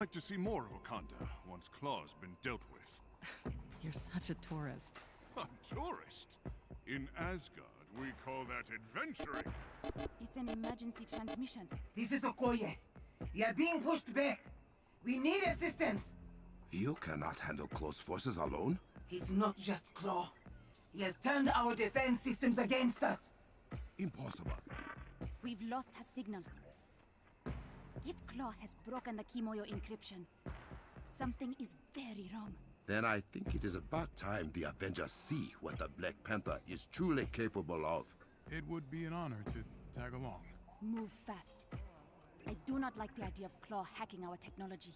like to see more of Wakanda once Klaw's been dealt with. You're such a tourist. A tourist? In Asgard, we call that adventuring. It's an emergency transmission. This is Okoye. We are being pushed back. We need assistance. You cannot handle Klaw's forces alone? He's not just Klaw. He has turned our defense systems against us. Impossible. We've lost her signal. If Klaw has broken the Kimoyo encryption, something is very wrong. Then I think it is about time the Avengers see what the Black Panther is truly capable of. It would be an honor to tag along. Move fast. I do not like the idea of Klaw hacking our technology.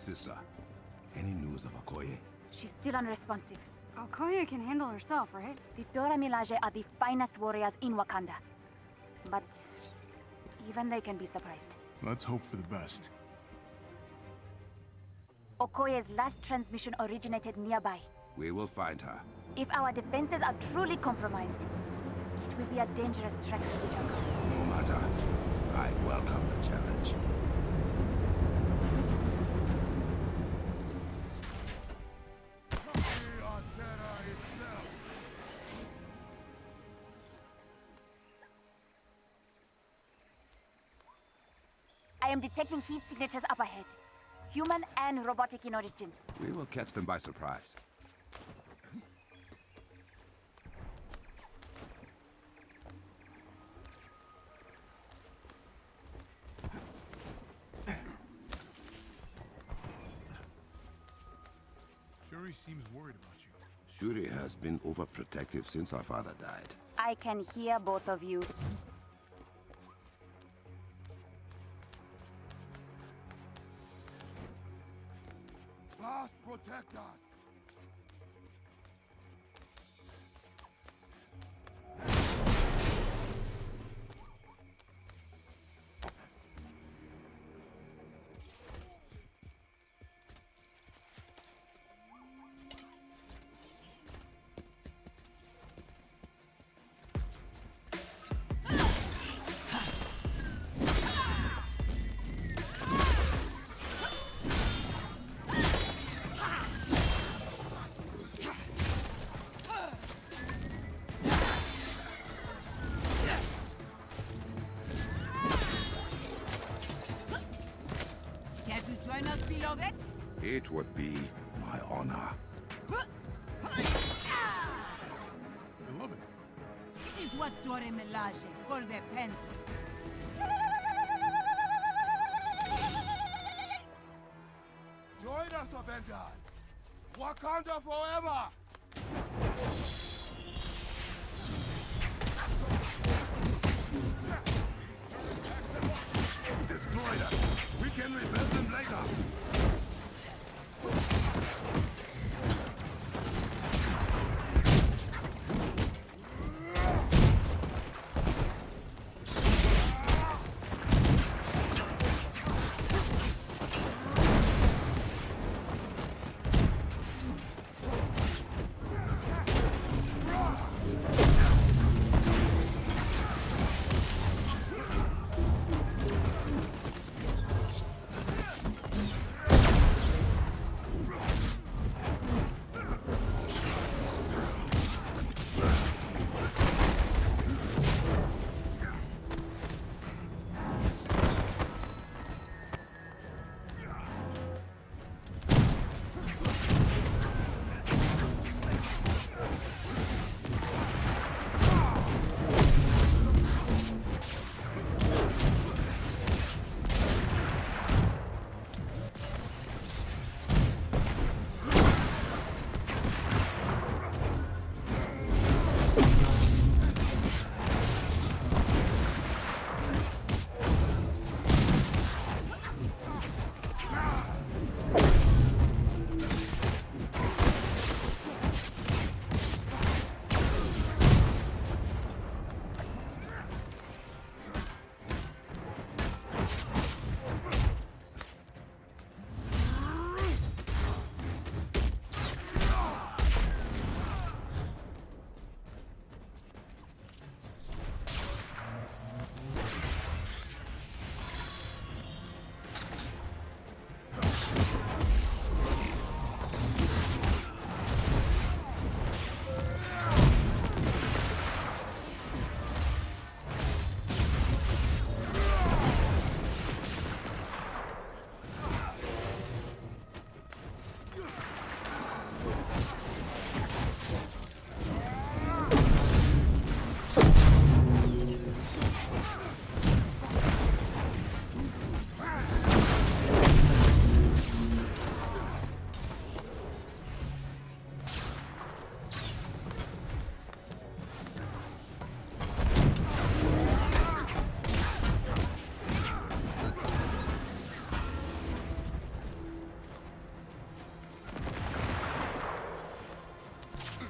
Sister, any news of Okoye? She's still unresponsive. Okoye can handle herself, right? The Dora Milaje are the finest warriors in Wakanda. But even they can be surprised. Let's hope for the best. Okoye's last transmission originated nearby. We will find her. If our defenses are truly compromised, it will be a dangerous trek to the jungle. No matter. I welcome the challenge. Detecting heat signatures up ahead. Human and robotic in origin. We will catch them by surprise. Shuri seems worried about you. Shuri has been overprotective since her father died. I can hear both of you. Blast protect us! Join us, beloved? It would be my honor. I love it. This is what Dora Milaje call the Panther. Join us, Avengers! Wakanda forever! Invaders'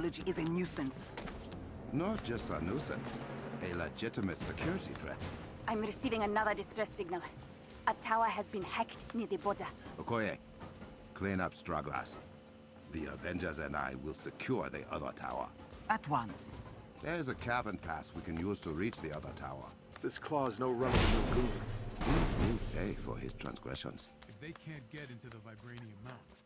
hacking technology is a nuisance. Not just a nuisance, a legitimate security threat. I'm receiving another distress signal. A tower has been hacked near the border. Okoye, clean up stragglers. The Avengers and I will secure the other tower. At once. There's a cavern pass we can use to reach the other tower. This claw's no relevant no goon. He'll pay for his transgressions. If they can't get into the Vibranium Mountain,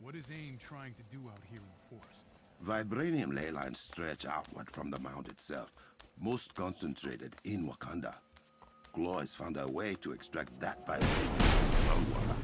what is AIM trying to do out here in the forest? Vibranium ley lines stretch outward from the mound itself, most concentrated in Wakanda. Klaw has found a way to extract that vibranium from groundwater.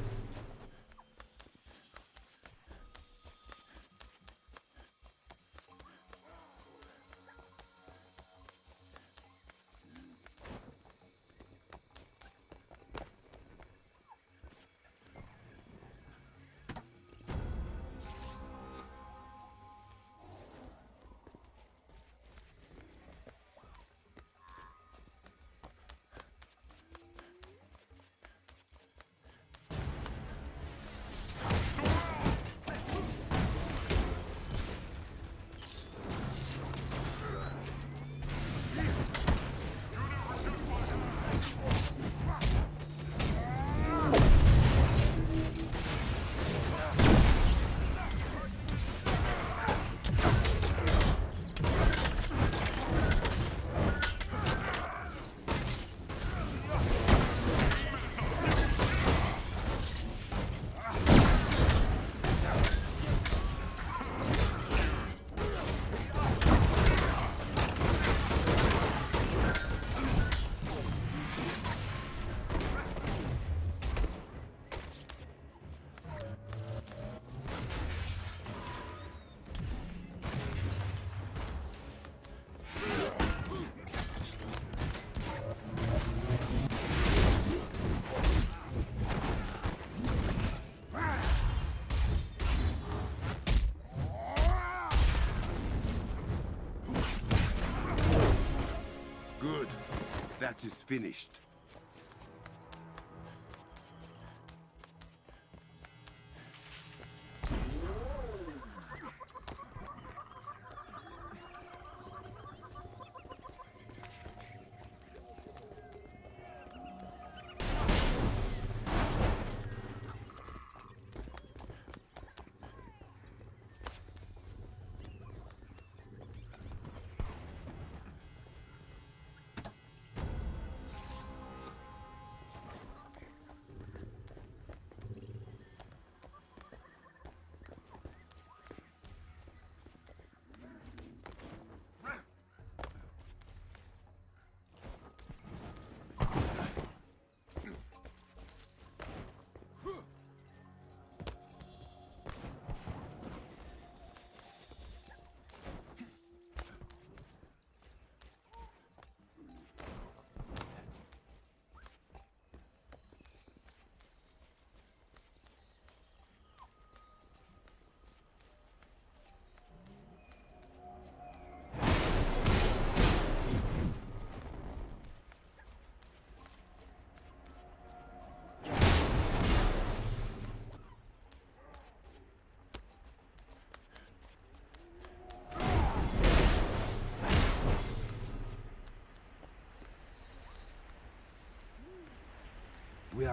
Is finished.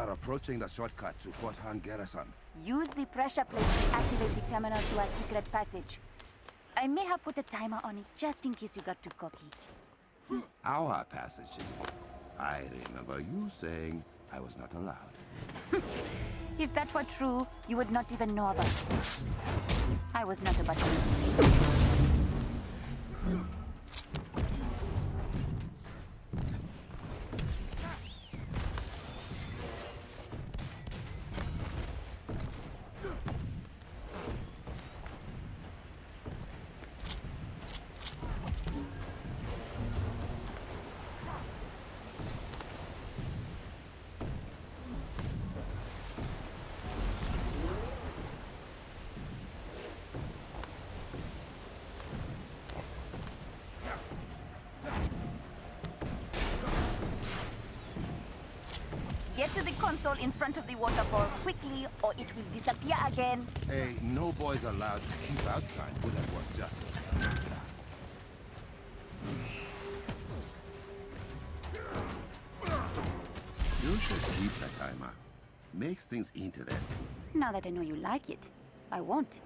Are approaching the shortcut to Fort Han Garrison. Use the pressure plate to activate the terminal to a secret passage. I may have put a timer on it just in case you got too cocky. Our passages. I remember you saying I was not allowed. If that were true, you would not even know about it. I was not a button. To the console in front of the waterfall quickly, or it will disappear again. Hey, no boys allowed to keep outside would have worked just as well. You should keep the timer. Makes things interesting. Now that I know you like it, I won't.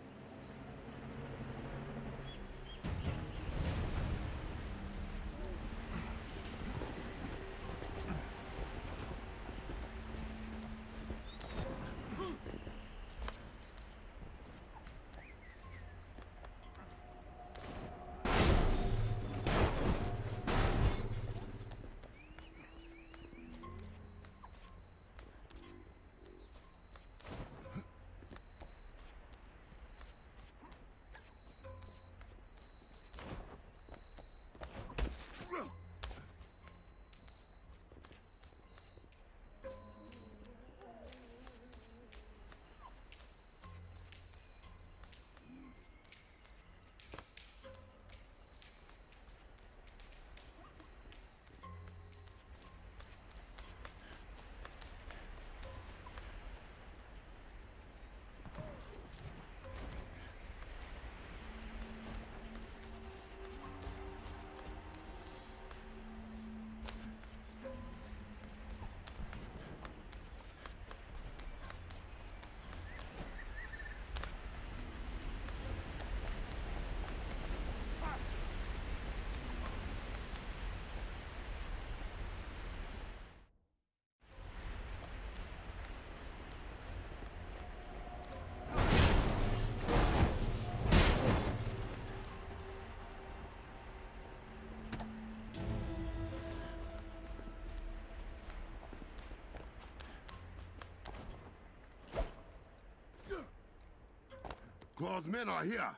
Klaw's men are here.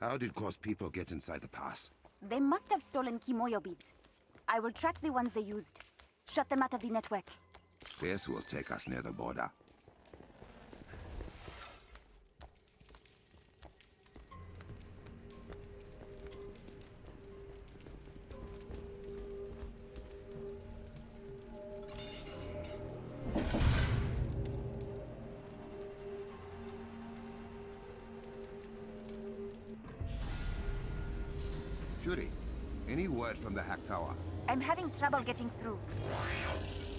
How did Klaw's people get inside the pass? They must have stolen Kimoyo beads. I will track the ones they used. Shut them out of the network. This will take us near the border. Trouble getting through.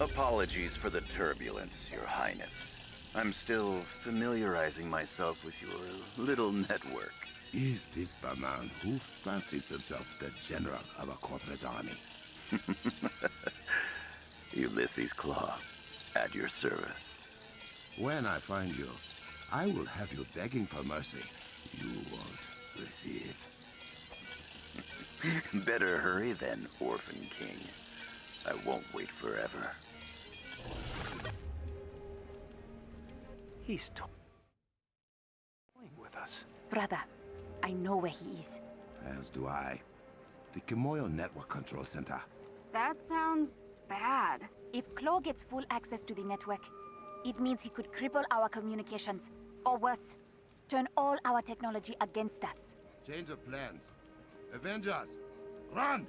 Apologies for the turbulence, Your Highness. I'm still familiarizing myself with your little network. Is this the man who fancies himself the general of a corporate army? Ulysses Klaw. At your service. When I find you, I will have you begging for mercy. You won't receive. It. Better hurry then, Orphan King. I won't wait forever. He's toying with us. Brother, I know where he is. As do I. The Kimoyo Network Control Center. That sounds bad. If Klaw gets full access to the network, it means he could cripple our communications. Or worse, turn all our technology against us. Change of plans. Avengers, run!